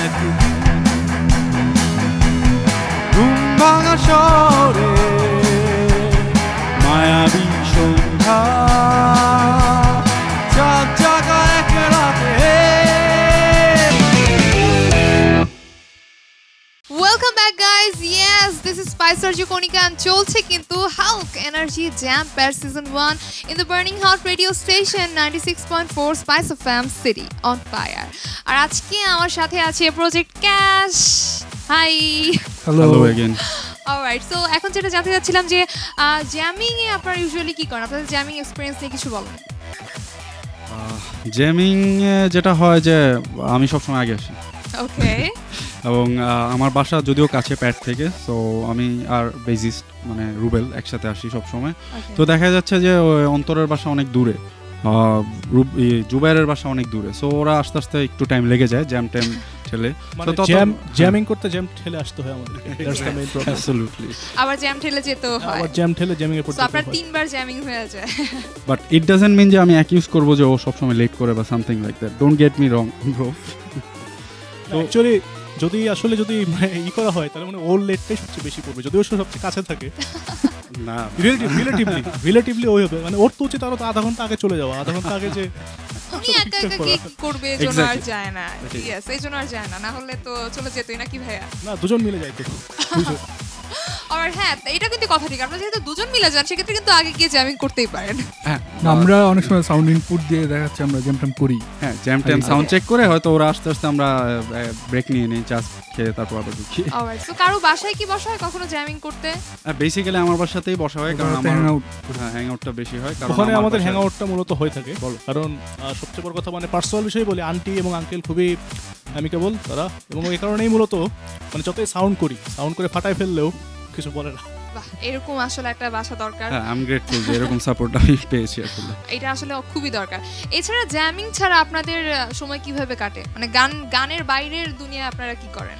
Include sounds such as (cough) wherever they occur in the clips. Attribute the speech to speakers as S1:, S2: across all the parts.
S1: happy. 눈 방아 this is Spicer জুকোনিকা and চলছে কিন্তু Hulk energy jam pad season one in the burning hot radio station ninety six point four Spice F M city on fire আর আজকে আমার সাথে আছে project cash hi
S2: hello again
S1: alright so এখন যেটা জানতে চাচ্ছিলাম যে জ্যামিং এ আপনারা ইউজুয়ালি কি করেন? আপনাদের জ্যামিং এক্সপিরিয়েন্স নিয়ে কিছু বলেন।
S2: জেমিং যেটা হয় যে আমি সবসময় আগে আসি।
S1: ওকে
S2: এবং আমার বাসা যদিও কাছে প্যাট থেকে তো আমি আর বেজিস্ট মানে রুবেল একসাথে আসি সব সময় তো দেখা যাচ্ছে যে ওই অন্তরের বাসা অনেক দূরে জুবাইরের বাসা অনেক দূরে সো ওরা আস্তে আস্তে একটু টাইম লেগে যায় জ্যাম ট্যাম (laughs) ঠেলে।
S3: মানে জ্যাম
S2: হ্যাঁ।
S3: জ্যামিং করতে জ্যাম ঠেলে আসতে হয় আমাদেরকে that's the main problem
S2: absolutely
S1: আবার জ্যাম ঠেলে যেতেও হয়।
S3: আবার জ্যাম ঠেলে জ্যামিং এ
S1: তো
S3: পড়তে
S1: আপনার তিনবার জ্যামিং হয়ে যায়।
S2: বাট ইট ডাজেন্ট মিন যে আমি অ্যাকিউজ করব যে ও সবসময় লেট করে বা something like that don't get me wrong bro
S3: actually যদি আসলে যদি মানে ই করা হয় তাহলে মানে ওর লেটটাই সবচেয়ে বেশি পড়বে যদিও সে সবচেয়ে কাছে থাকে। (laughs)
S2: না।
S3: রিলেটিভ রিলেটিভলি রিলেটিভলি ওই হবে। মানে ওর তো উচিত আরও তো আধা ঘণ্টা আগে চলে যাওয়া আধা ঘণ্টা আগে যে (laughs)
S1: উনি একা একা কি করবে এই জন্য আর. যায় না। ইয়েস আর যায় না। না হলে তো চলে যেতই নাকি ভাইয়া?
S3: না দুজন মিলে যাইতো। (laughs) (gasps)
S1: আর হ্যাঁ এটা কিন্তু কথা ঠিক আপনারা যেহেতু দুজন মিলে যান সেক্ষেত্রে কিন্তু আগে গিয়ে জ্যামিং করতেই পারেন।
S2: হ্যাঁ
S4: না, আমরা অনেক সময় সাউন্ড ইনপুট দিয়ে দেখাচ্ছি আমরা গেম টেম করি।
S2: হ্যাঁ জ্যাম ট্যাম সাউন্ড চেক করে হয়তো ওরা আস্তে আস্তে আমরা ব্রেক নিয়ে নিই চাষ খেয়ে তারপর আবার ঢুকি
S1: অলরাইট সো কারও বাসায় কি বসা হয় কখনো জ্যামিং করতে?
S2: বেসিক্যালি আমার বাসাতেই বসা হয় কারণ আমার
S4: হ্যাং আউট
S2: হ্যাঁ হ্যাং আউটটা বেশি হয় কারণ
S3: ওখানে আমাদের হ্যাং আউটটা মূলত হয়ে থাকে। কারণ সবচেয়ে বড় কথা মানে পার্সোনাল বিষয় বলি আন্টি এবং আঙ্কেল খুবই অ্যামিকেবল তারা এবং এই কারণেই মূলত মানে যতই সাউন্ড করি সাউন্ড করে ফাটাই ফেললেও কিছু বলে না।
S1: এরকম আসলে একটা বাসা দরকার।
S2: হ্যাঁ আই এম গ্রেটফুল যে এরকম সাপোর্ট আমি পেয়েছি আসলে। (laughs)
S1: এটা আসলে খুবই দরকার। এছাড়া জ্যামিং ছাড়া আপনাদের সময় কীভাবে কাটে? মানে গান গানের বাইরের দুনিয়া আপনারা কি করেন?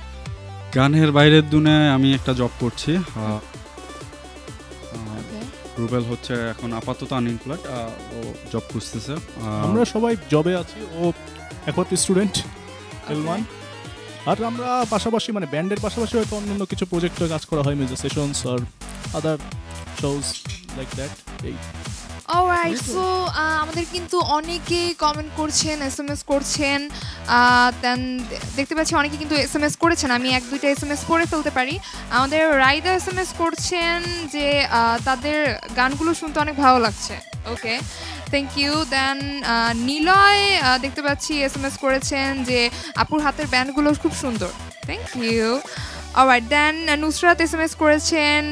S2: গানের বাইরের দুনিয়ায় আমি একটা জব করছি। রুবেল হচ্ছে এখন আপাতত আনএমপ্লয়েড ও জব খুঁজতেছে।
S3: আমরা সবাই জবে আছি ও একমাত্র স্টুডেন্ট এল ওয়ান আর আমরা পাশাপাশি মানে ব্যান্ডের পাশাপাশি হয়তো অন্যান্য কিছু প্রজেক্টে কাজ করা হয় মিউজিক সেশনস আর আদার শোজ লাইক দ্যাট এই।
S1: অলরাইট সো আমাদের কিন্তু অনেকেই কমেন্ট করছেন এস এম এস করছেন দেন দেখতে পাচ্ছি অনেকে কিন্তু এস এম এস করেছেন আমি এক দুইটা এস এম এস পড়ে ফেলতে পারি। আমাদের রাইদা এস এম এস করছেন যে তাদের গানগুলো শুনতে অনেক ভালো লাগছে। Okay thank you then Niloy দেখতে পাচ্ছি এস এম এস করেছেন যে আপুর হাতের ব্যান্ডগুলো খুব সুন্দর। Thank you alright then Nusrat S M S করেছেন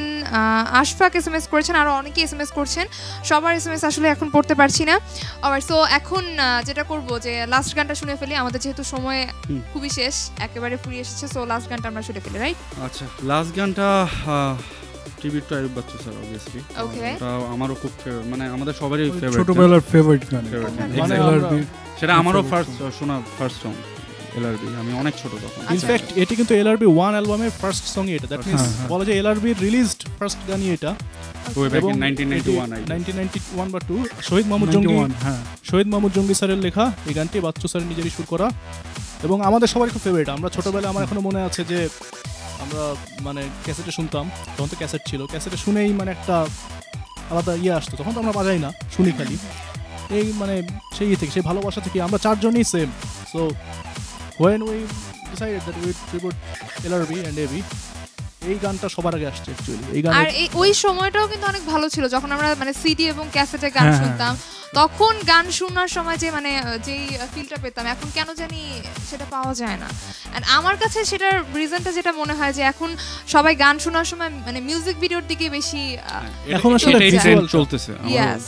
S1: আশফাক এস এম এস করেছেন আরও অনেকেই এস এম এস করছেন। সবার এস এম এস আসলে এখন পড়তে পারছি না। আবার সো এখন যেটা করব যে লাস্ট গানটা শুনে ফেলি আমাদের যেহেতু সময় খুবই শেষ একেবারে ফুরিয়ে এসেছে সো লাস্ট গানটা আমরা শুনে ফেলি রাইট
S2: আচ্ছা লাস্ট গানটা tribute to Ayub Bachchu sir obviously. ওটা আমারও খুব মানে আমাদের সবারই ফেভারিট
S4: ছোটবেলার ফেভারিট গান।
S3: মানে
S2: সেটা আমারও ফার্স্ট শোনা ফার্স্ট সং এলআরবি আমি অনেক ছোট তখন।
S1: আচ্ছা।
S3: ইনফ্যাক্ট এটি কিন্তু এলআরবি ওয়ান অ্যালবামের ফার্স্ট সঙ্গই এটা। দ্যাট মিনস
S4: হ্যাঁ।
S3: বলা যায় এলআরবি রিলিজড ফার্স্ট গানই এটা।
S2: ওই ব্যাক
S3: এবং
S2: in 1991 I
S3: nineteen ninety one বা টু শহীদ মাহমুদ জঙ্গি
S4: 91, হ্যাঁ।
S3: শহীদ মাহমুদ জঙ্গি স্যারের লেখা এই গানটি বাচ্চু স্যার নিজেরই সুর করা। এবং আমাদের সবারই খুব ফেভারিট আমরা ছোটবেলায় আমার এখনও মনে আছে যে আমরা মানে ক্যাসেটে শুনতাম তখন তো ক্যাসেট ছিল। ক্যাসেটে শুনেই মানে একটা আলাদা ইয়ে আসতো। তখন তো আমরা বাজাই না শুনি খালি। এই মানে সেই ইয়ে থেকে সেই ভালোবাসা থেকে আমরা চারজনই same so when we decided that we tribute LRB and AB এই গানটা সবার আগে আসছে অ্যাকচুয়ালি এই
S1: আর এই ওই সময়টাও কিন্তু অনেক ভালো ছিল যখন আমরা মানে সিডি এবং ক্যাসেটে গান
S4: হ্যাঁ, হ্যাঁ।
S1: শুনতাম। তখন গান শোনার সময় যে মানে যেই ফিলটা পেতাম এখন কেন জানি সেটা পাওয়া যায় না। অ্যান্ড আমার কাছে সেটার রিজনটা যেটা মনে হয় যে এখন সবাই গান শোনার সময় মানে মিউজিক ভিডিওর দিকে বেশি
S3: এখন।
S2: চলতেছে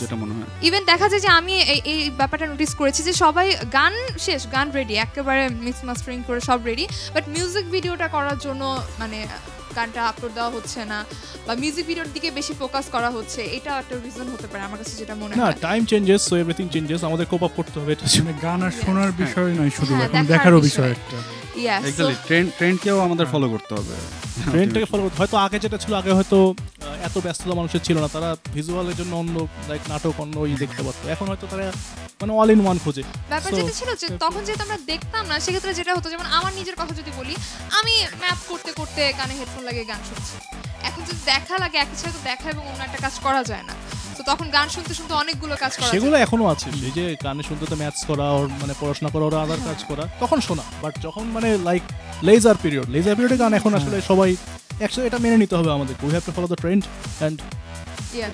S2: যেটা মনে হয়।
S1: ইভেন দেখা যায় যে আমি এই এই ব্যাপারটা নোটিস করেছি যে সবাই গান শেষ গান রেডি একেবারে মিক্স মাস্টারিং করে সব রেডি বাট মিউজিক ভিডিওটা করার জন্য মানে গানটা আপলোড দেওয়া হচ্ছে না। বা মিউজিক ভিডিওর দিকে বেশি ফোকাস করা হচ্ছে এটা একটা রিজন হতে পারে আমার কাছে যেটা মনে হয়।
S3: না time changes so everything changes আমাদের কোপ আপ করতে হবে এটা
S4: মানে গান আর শোনার বিষয় নয় শুধু
S1: হ্যাঁ,
S4: এখন
S1: দেখার
S4: দেখারও
S1: বিষয়।
S4: একটা।
S1: ইয়াস
S2: এক্স্যাক্টলি ট্রেন্ড ট্রেন্ডকেও আমাদের ফলো করতে হবে।
S3: ট্রেনটাকে ফলো করতে হয়তো আগে যেটা ছিল আগে হয়তো এত ব্যস্ততা মানুষের ছিল না তারা ভিজুয়ালের জন্য অন্য লাইক নাটক অন্য ই দেখতে পারতো। এখন হয়তো তারা মানে অল ইন ওয়ান খোঁজে।
S2: ব্যাপার যেটা ছিল যে তখন যেহেতু আমরা দেখতাম না সেক্ষেত্রে যেটা হতো যেমন আমার নিজের কথা যদি বলি আমি ম্যাপ করতে করতে কানে হেডফোন লাগিয়ে গান শুনছি। এখন যদি দেখা লাগে এক সাথে দেখা এবং অন্য একটা কাজ করা যায় না। তো তখন গান শুনতে শুনতে অনেকগুলো কাজ করা
S3: সেগুলো এখনও আছে। এই যে গানে শুনতে তো ম্যাথস করা ওর মানে পড়াশোনা করা ওর আদার কাজ করা তখন শোনা। বাট যখন মানে লাইক লেজার পিরিয়ড লেজার পিরিয়ডে গান এখন আসলে সবাই একসাথে এটা মেনে নিতে হবে আমাদের we have to follow the trend and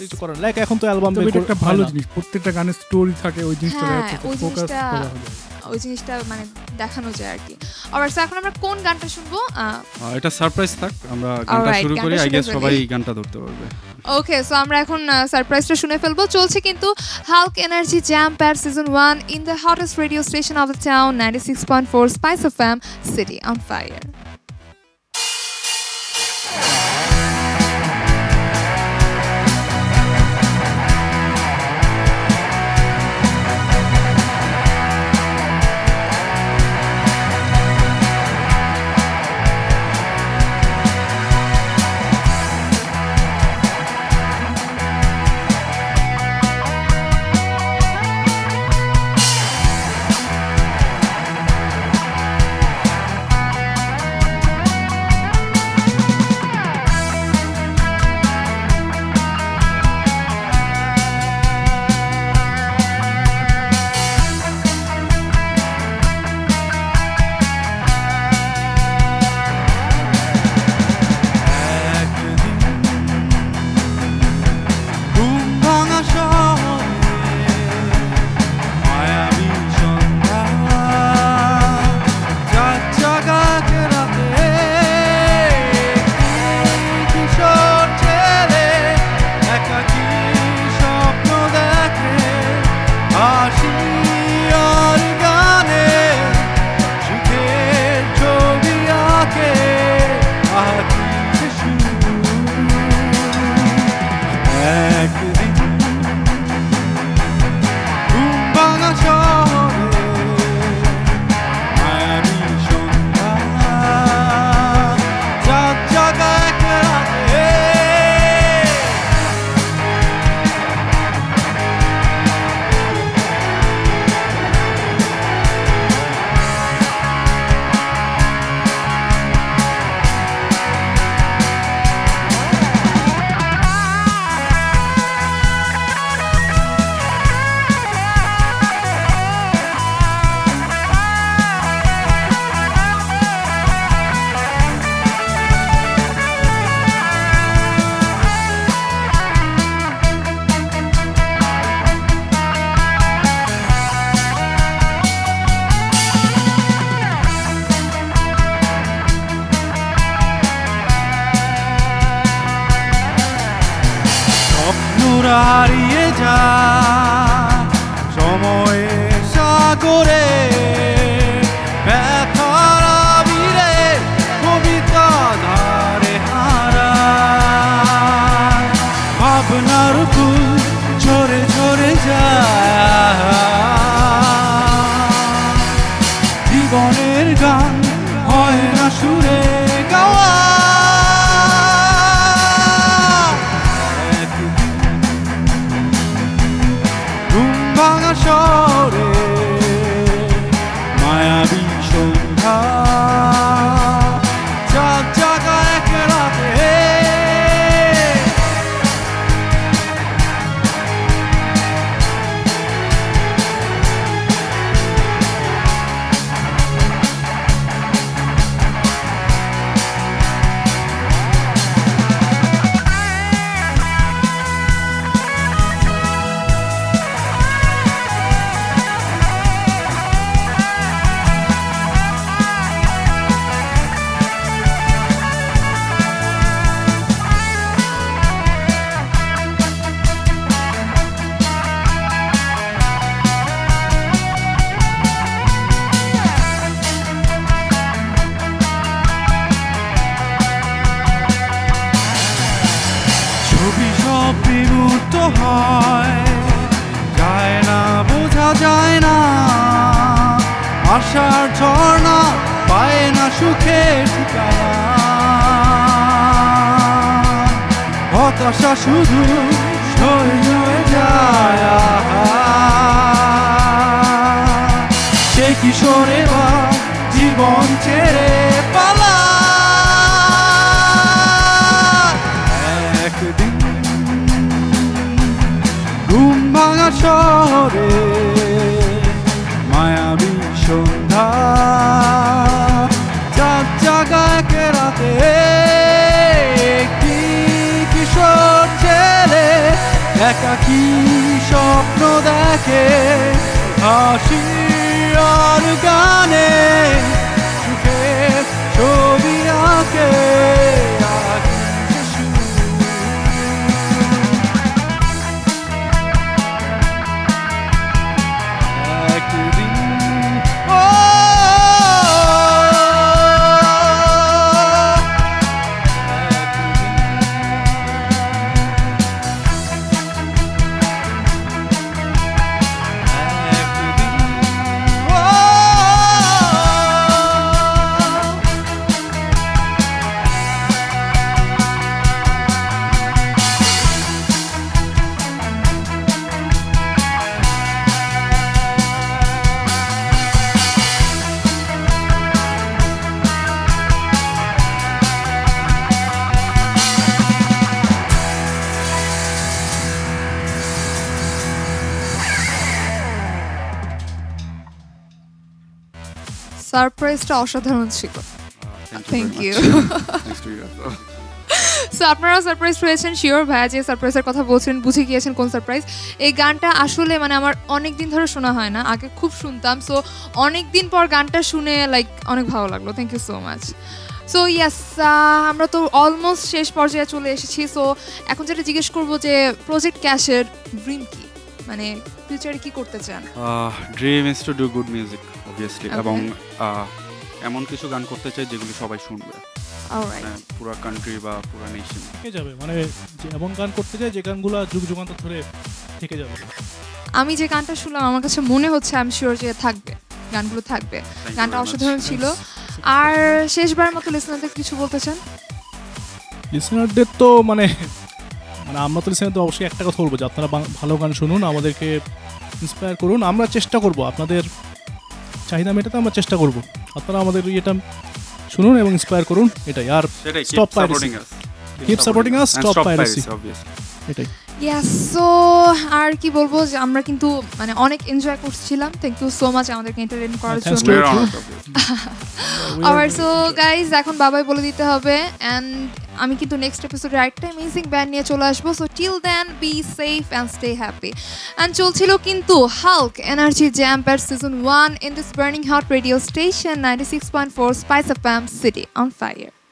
S3: কিছু করার। লাইক এখন তো অ্যালবাম
S4: একটা ভালো জিনিস। প্রত্যেকটা গানের স্টোরি থাকে ওই জিনিসটা
S2: হ্যাঁ,
S4: ফোকাস করা। হবে
S2: ওই জিনিসটা মানে দেখানো যায় আর কি। আবার স্যার এখন আমরা কোন গানটা শুনব?
S1: এটা সারপ্রাইজ থাক আমরা গানটা শুরু করি আই গেস সবাই গানটা ধরতে পারবে।
S2: ওকে সো আমরা এখন সারপ্রাইজটা শুনে ফেলব। চলছে কিন্তু Hulk energy jam pad season one in the hottest radio station of the town ninety six point four Spice F M city on fire
S5: 방하셔 বিমূর্ত হয়। যায় না, বোঝা যায় না। আশার ঝর্ণা পায় না সুখে ঠিকানা। হতাশা শুধু
S2: রাতে। একটি কিশোর ছেলে একাকি স্বপ্ন দেখে? হাসি আর গানে সুখে ছবি আঁকে।
S1: সারপ্রাইজটা অসাধারণ ছিল। (laughs)
S6: As well.
S1: সো আপনারাও সারপ্রাইজ হয়েছেন শিওর ভাইয়া যে সারপ্রাইজের কথা বলছেন বুঝে গিয়েছেন কোন সারপ্রাইজ এই গানটা আসলে মানে আমার অনেক দিন ধরে শোনা হয় না আগে খুব শুনতাম। সো অনেক দিন পর গানটা শুনে লাইক অনেক ভালো লাগল। Thank you so much so yes আমরা তো অলমোস্ট শেষ পর্যায়ে চলে এসেছি। সো এখন যেটা জিজ্ঞেস করব যে প্রজেক্ট ক্যাশের ড্রিম কি? মানে ফিউচারে কি করতে চান?
S6: Dream is to do good music obviously এবং এমন কিছু গান করতে চাই যেগুলো সবাই শুনবে।
S1: অলরাইট
S6: মানে পুরো কান্ট্রি বা পুরো নেশন
S3: থেকে যাবে? মানে যে এমন গান করতে চাই যে গানগুলো যুগ যুগান্তর ধরে থেকে যাবে।
S1: আমি যে গানটা শুনলাম আমার কাছে মনে হচ্ছে আই এম শিওর যে থাকবে গানগুলো থাকবে। গানটা অসাধারণ ছিল। আর শেষবার মতো লিসনারদের কিছু বলতে চান?
S3: লিসনারদের তো মানে মানে আমরা তো লিসনারদের অবশ্যই একটা কথা বলব যে আপনারা ভালো গান শুনুন আমাদেরকে ইন্সপায়ার করুন। আমরা চেষ্টা করব আপনাদের চাহিদা মেটাতে আমরা চেষ্টা করব। আপনারা আমাদের এটা শুনুন এবং ইন্সপায়ার করুন এটাই। আর
S6: সেটাই
S3: Stop
S6: keep supporting us
S3: Keep supporting us,
S6: And
S3: stop
S6: stop
S3: piracy.
S6: piracy, obviously.
S3: এটাই।
S1: সো আর কি বলব যে আমরা কিন্তু মানে অনেক এনজয় করছিলাম। থ্যাংক ইউ সো মাচ আমাদেরকে এন্টারটেইন করার জন্য. আবার সো গাইজ এখন বাবাই বলে দিতে হবে। অ্যান্ড আমি কিন্তু নেক্সট এপিসোডে আরেকটা অ্যামেজিং ব্যান্ড নিয়ে চলে আসব। So till then be safe and stay happy and চলছিল কিন্তু Hulk energy jam pad season one in this burning hot radio station ninety six point four Spice F M city on fire